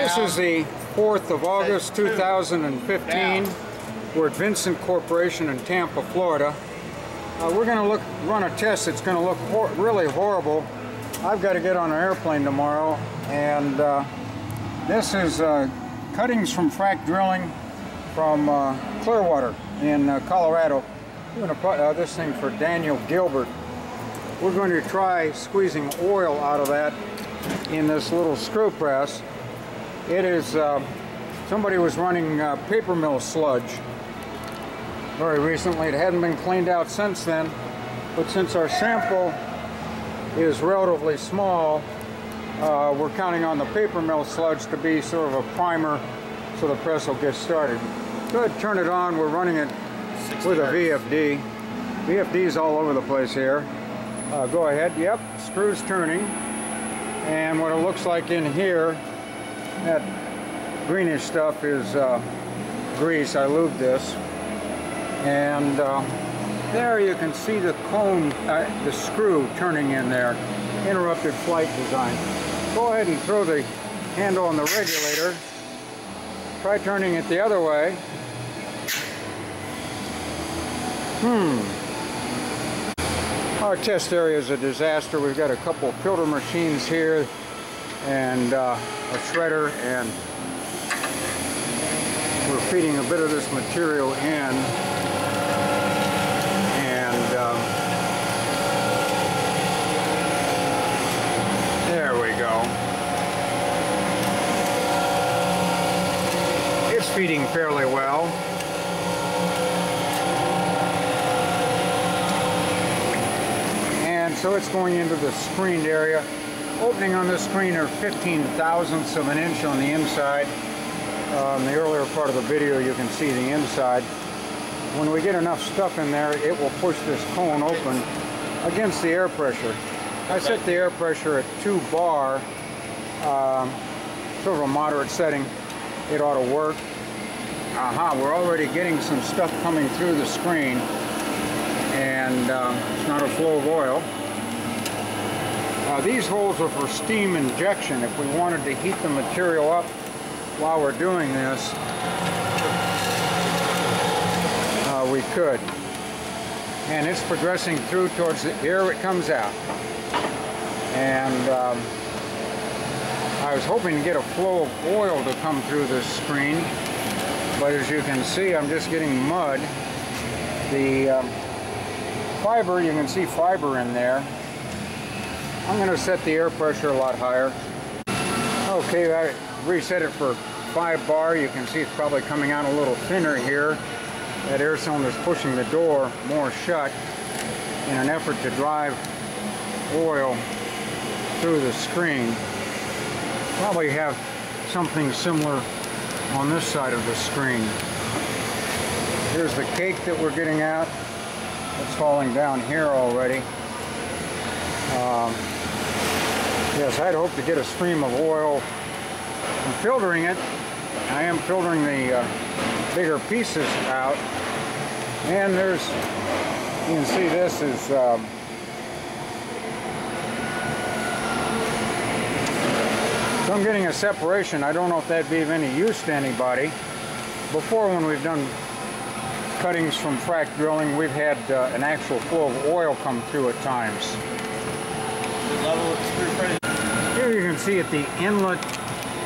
This is the 4th of August 2015. We're at Vincent Corporation in Tampa, Florida. Uh, we're going to look run a test that's going to look hor really horrible. I've got to get on an airplane tomorrow and uh, this is uh, cuttings from frac drilling from uh, Clearwater in uh, Colorado. Doing a, uh, this thing for Daniel Gilbert. We're going to try squeezing oil out of that in this little screw press. It is, uh, somebody was running uh, paper mill sludge very recently. It hadn't been cleaned out since then, but since our sample is relatively small, uh, we're counting on the paper mill sludge to be sort of a primer so the press will get started. Go ahead, turn it on. We're running it with a VFD. VFD's all over the place here. Uh, go ahead. Yep, screws turning. And what it looks like in here that greenish stuff is uh, grease. I lubed this. And uh, there you can see the cone, uh, the screw turning in there. Interrupted flight design. Go ahead and throw the handle on the regulator. Try turning it the other way. Hmm. Our test area is a disaster. We've got a couple filter machines here and uh, a shredder and we're feeding a bit of this material in. And um, there we go. It's feeding fairly well. And so it's going into the screened area opening on this screen are 15 thousandths of an inch on the inside. In the earlier part of the video you can see the inside. When we get enough stuff in there it will push this cone open against the air pressure. I set the air pressure at 2 bar, um, sort of a moderate setting. It ought to work. Aha, we're already getting some stuff coming through the screen and um, it's not a flow of oil. Uh, these holes are for steam injection. If we wanted to heat the material up while we're doing this, uh, we could. And it's progressing through towards the air it comes out. And um, I was hoping to get a flow of oil to come through this screen, but as you can see, I'm just getting mud. The um, fiber, you can see fiber in there. I'm going to set the air pressure a lot higher. Okay, I reset it for 5 bar. You can see it's probably coming out a little thinner here. That air cylinder is pushing the door more shut in an effort to drive oil through the screen. Probably have something similar on this side of the screen. Here's the cake that we're getting out. It's falling down here already. Um, Yes, I'd hoped to get a stream of oil from filtering it. I am filtering the uh, bigger pieces out. And there's, you can see this is um, So I'm getting a separation. I don't know if that'd be of any use to anybody. Before when we've done cuttings from frac drilling, we've had uh, an actual flow of oil come through at times. Level here you can see at the inlet,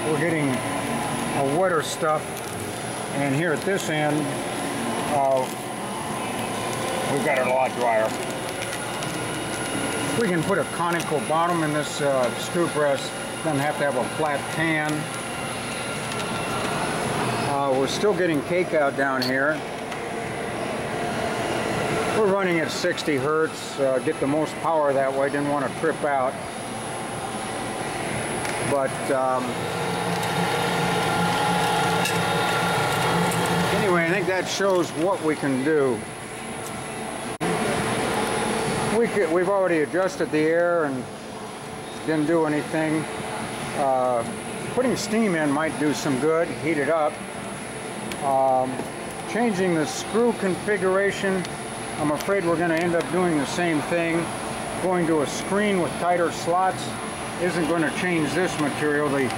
we're getting a wetter stuff. And here at this end, uh, we've got it a lot drier. We can put a conical bottom in this uh, screw press. Doesn't have to have a flat pan. Uh, we're still getting cake out down here. We're running at 60 hertz, uh, get the most power that way, didn't want to trip out. But um, anyway, I think that shows what we can do. We could, we've already adjusted the air and didn't do anything. Uh, putting steam in might do some good, heat it up. Um, changing the screw configuration, I'm afraid we're going to end up doing the same thing. Going to a screen with tighter slots isn't going to change this material. The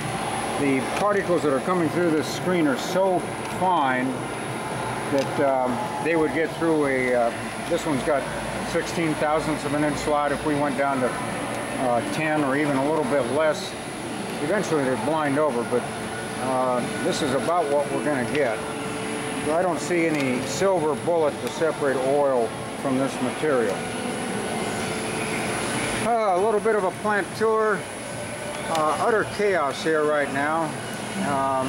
the particles that are coming through this screen are so fine that um, they would get through a, uh, this one's got 16 thousandths of an inch slot. If we went down to uh, 10 or even a little bit less, eventually they'd blind over, but uh, this is about what we're going to get. So I don't see any silver bullet to separate oil from this material. Uh, a little bit of a plant tour. Uh, utter chaos here right now. Um,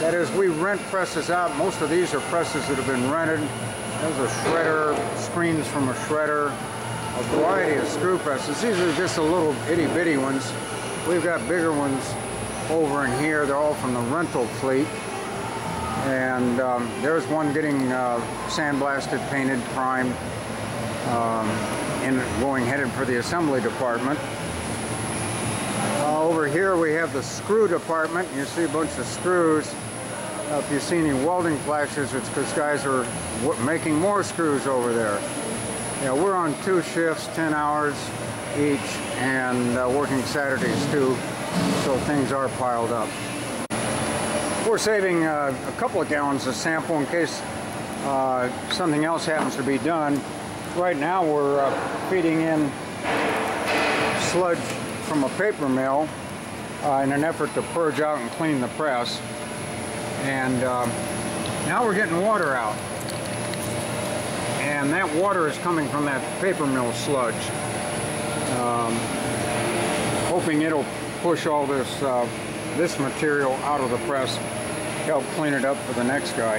that is, we rent presses out. Most of these are presses that have been rented. There's a shredder, screens from a shredder, a variety of screw presses. These are just the little itty bitty ones. We've got bigger ones over in here. They're all from the rental fleet. And um, there's one getting uh, sandblasted, painted, primed, um, and going headed for the assembly department. Uh, over here we have the screw department. You see a bunch of screws. If you see any welding flashes, it's because guys are making more screws over there. Yeah, we're on two shifts, 10 hours each, and uh, working Saturdays too, so things are piled up. We're saving uh, a couple of gallons of sample in case uh, something else happens to be done. Right now we're uh, feeding in sludge from a paper mill uh, in an effort to purge out and clean the press. And um, now we're getting water out. And that water is coming from that paper mill sludge. Um, hoping it'll push all this uh, this material out of the press, help clean it up for the next guy.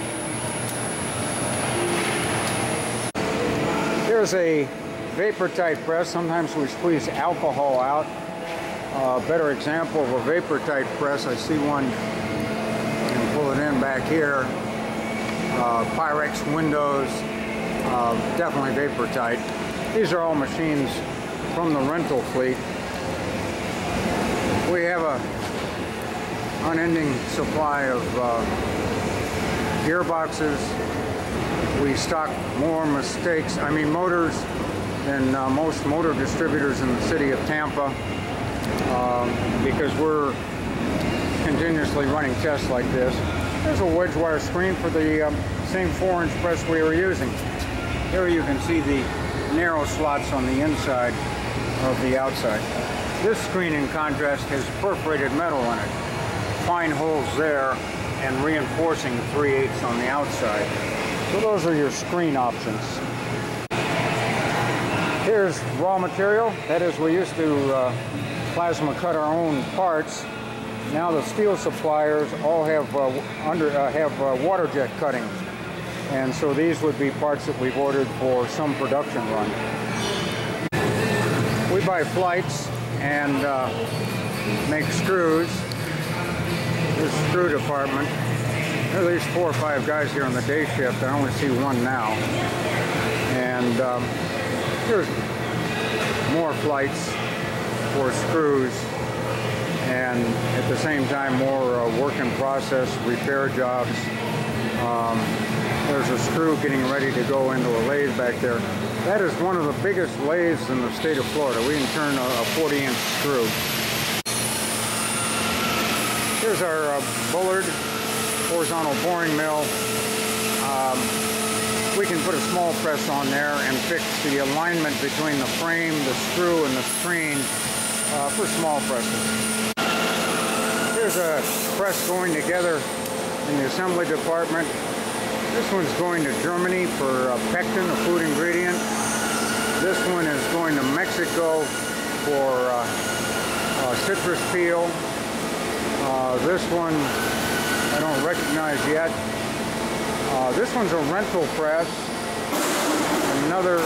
Here's a vapor tight press. Sometimes we squeeze alcohol out. A uh, better example of a vapor tight press, I see one pull it in back here. Uh, Pyrex windows, uh, definitely vapor tight. These are all machines from the rental fleet. We have a unending supply of uh, gearboxes. We stock more mistakes, I mean motors, than uh, most motor distributors in the city of Tampa um, because we're continuously running tests like this. There's a wedge wire screen for the um, same 4-inch press we were using. Here you can see the narrow slots on the inside of the outside. This screen, in contrast, has perforated metal in it. Fine holes there and reinforcing 3 8 on the outside. So those are your screen options. Here's raw material. That is, we used to uh, plasma cut our own parts now the steel suppliers all have uh, under uh, have uh, water jet cutting, and so these would be parts that we've ordered for some production run. We buy flights and uh, make screws. This screw department. There are at least four or five guys here on the day shift. I only see one now. And um, there's more flights for screws and at the same time more uh, work in process repair jobs. Um, there's a screw getting ready to go into a lathe back there. That is one of the biggest lathes in the state of Florida. We can turn a 40 inch screw. Here's our uh, Bullard horizontal boring mill. Um, we can put a small press on there and fix the alignment between the frame, the screw, and the screen uh, for small presses. Here's a press going together in the assembly department. This one's going to Germany for uh, pectin, a food ingredient. This one is going to Mexico for uh, uh, citrus peel. Uh, this one I don't recognize yet. Uh, this one's a rental press. Another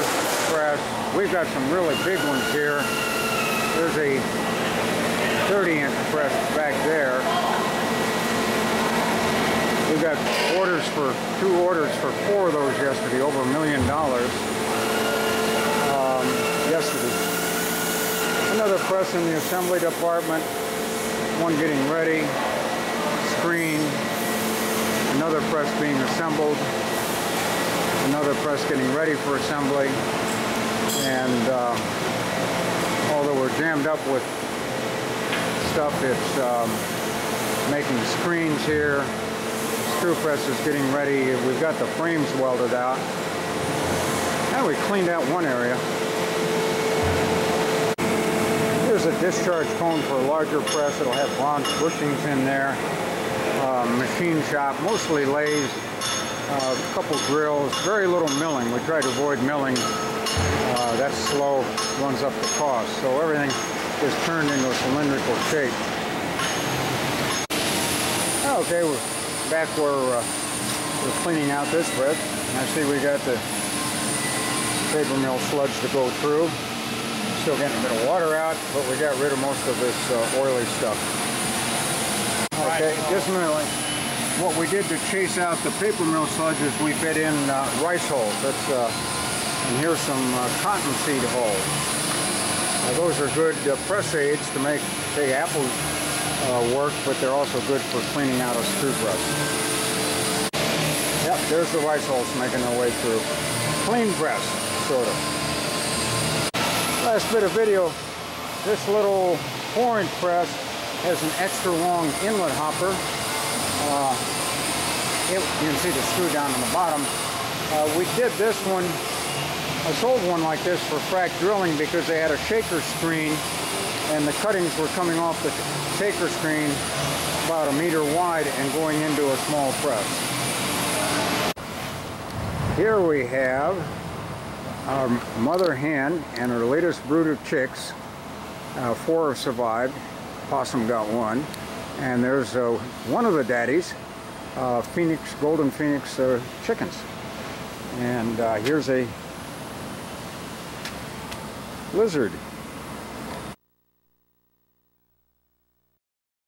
press. We've got some really big ones here. There's a 30 inch press back there. We've got orders for, two orders for four of those yesterday, over a million dollars um, yesterday. Another press in the assembly department, one getting ready, screen, another press being assembled, another press getting ready for assembly, and uh, we're jammed up with stuff. It's um, making screens here. Screw press is getting ready. We've got the frames welded out. And we cleaned out one area. Here's a discharge cone for a larger press. It'll have bronze bushings in there. Uh, machine shop, mostly lathes, uh, a couple drills, very little milling. We try to avoid milling. Uh, that's slow, runs up the cost. So everything is turned into a cylindrical shape. Okay, we're back where uh, we're cleaning out this bed. I see we got the paper mill sludge to go through. Still getting a bit of water out, but we got rid of most of this uh, oily stuff. Okay, just a minute. What we did to chase out the paper mill sludge is we fed in uh, rice hulls. That's uh, and here's some uh, cottonseed hulls. those are good uh, press aids to make, say, apple uh, work, but they're also good for cleaning out a screw press. Yep, there's the rice hulls making their way through. Clean press, sort of. Last bit of video. This little four-inch press has an extra long inlet hopper. Uh, it, you can see the screw down on the bottom. Uh, we did this one, I sold one like this for frac drilling because they had a shaker screen and the cuttings were coming off the shaker screen about a meter wide and going into a small press. Here we have our mother hen and her latest brood of chicks. Uh, four have survived possum got one. And there's uh, one of the daddies, uh, Phoenix, Golden Phoenix uh, chickens. And uh, here's a lizard